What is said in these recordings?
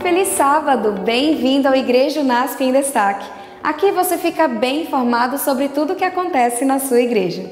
Feliz sábado! Bem-vindo ao Igreja NASP em Destaque. Aqui você fica bem informado sobre tudo o que acontece na sua igreja.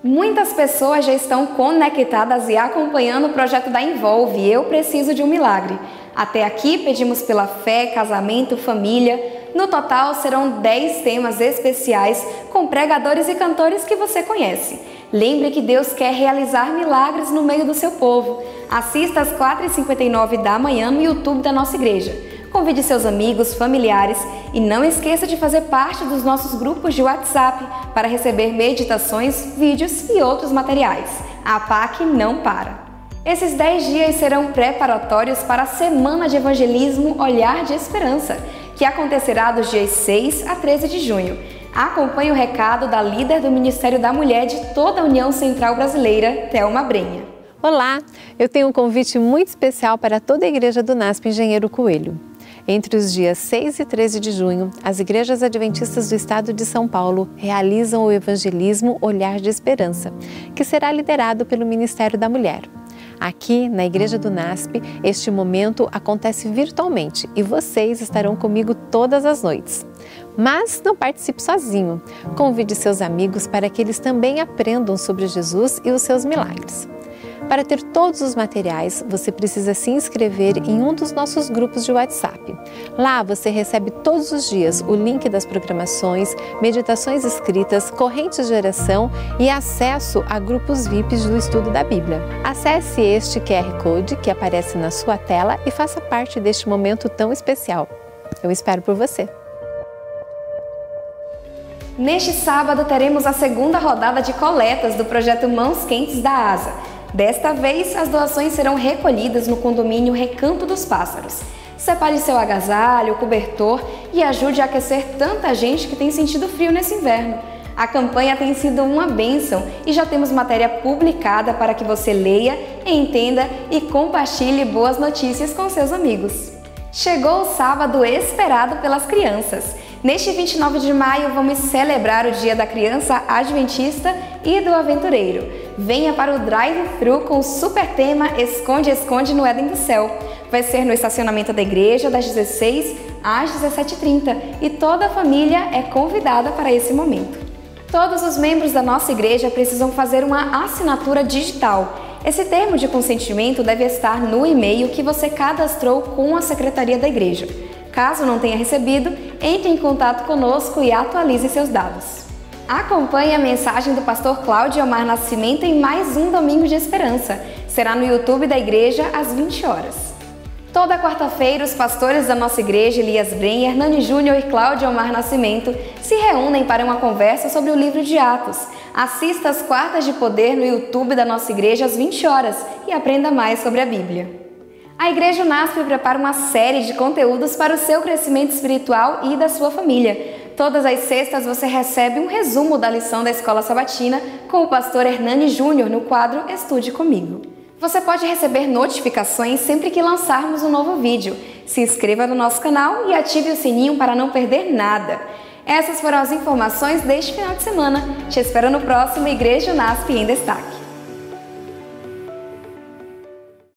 Muitas pessoas já estão conectadas e acompanhando o projeto da Envolve Eu Preciso de um Milagre. Até aqui pedimos pela fé, casamento, família. No total serão 10 temas especiais com pregadores e cantores que você conhece. Lembre que Deus quer realizar milagres no meio do seu povo. Assista às 4h59 da manhã no YouTube da nossa igreja. Convide seus amigos, familiares e não esqueça de fazer parte dos nossos grupos de WhatsApp para receber meditações, vídeos e outros materiais. A PAC não para. Esses 10 dias serão preparatórios para a Semana de Evangelismo Olhar de Esperança, que acontecerá dos dias 6 a 13 de junho. Acompanhe o recado da líder do Ministério da Mulher de toda a União Central Brasileira, Thelma Brenha. Olá, eu tenho um convite muito especial para toda a igreja do NASP Engenheiro Coelho. Entre os dias 6 e 13 de junho, as igrejas adventistas do estado de São Paulo realizam o evangelismo Olhar de Esperança, que será liderado pelo Ministério da Mulher. Aqui, na Igreja do NASP, este momento acontece virtualmente e vocês estarão comigo todas as noites. Mas não participe sozinho. Convide seus amigos para que eles também aprendam sobre Jesus e os seus milagres. Para ter todos os materiais, você precisa se inscrever em um dos nossos grupos de WhatsApp. Lá você recebe todos os dias o link das programações, meditações escritas, correntes de oração e acesso a grupos VIPs do estudo da Bíblia. Acesse este QR Code que aparece na sua tela e faça parte deste momento tão especial. Eu espero por você. Neste sábado teremos a segunda rodada de coletas do projeto Mãos Quentes da ASA. Desta vez, as doações serão recolhidas no condomínio Recanto dos Pássaros. Separe seu agasalho, cobertor e ajude a aquecer tanta gente que tem sentido frio nesse inverno. A campanha tem sido uma bênção e já temos matéria publicada para que você leia, entenda e compartilhe boas notícias com seus amigos. Chegou o sábado esperado pelas crianças. Neste 29 de maio, vamos celebrar o Dia da Criança Adventista e do Aventureiro. Venha para o drive-thru com o super tema Esconde, Esconde no Éden do Céu. Vai ser no estacionamento da igreja das 16 às 17h30 e toda a família é convidada para esse momento. Todos os membros da nossa igreja precisam fazer uma assinatura digital. Esse termo de consentimento deve estar no e-mail que você cadastrou com a secretaria da igreja. Caso não tenha recebido, entre em contato conosco e atualize seus dados. Acompanhe a mensagem do pastor Cláudio Omar Nascimento em mais um Domingo de Esperança. Será no YouTube da igreja às 20 horas. Toda quarta-feira, os pastores da nossa igreja, Elias Brenner, Nani Júnior e Cláudio Omar Nascimento, se reúnem para uma conversa sobre o livro de Atos. Assista às quartas de poder no YouTube da nossa igreja às 20 horas e aprenda mais sobre a Bíblia. A Igreja UNASP prepara uma série de conteúdos para o seu crescimento espiritual e da sua família. Todas as sextas você recebe um resumo da lição da Escola Sabatina com o pastor Hernani Júnior no quadro Estude Comigo. Você pode receber notificações sempre que lançarmos um novo vídeo. Se inscreva no nosso canal e ative o sininho para não perder nada. Essas foram as informações deste final de semana. Te espero no próximo Igreja UNASP em Destaque.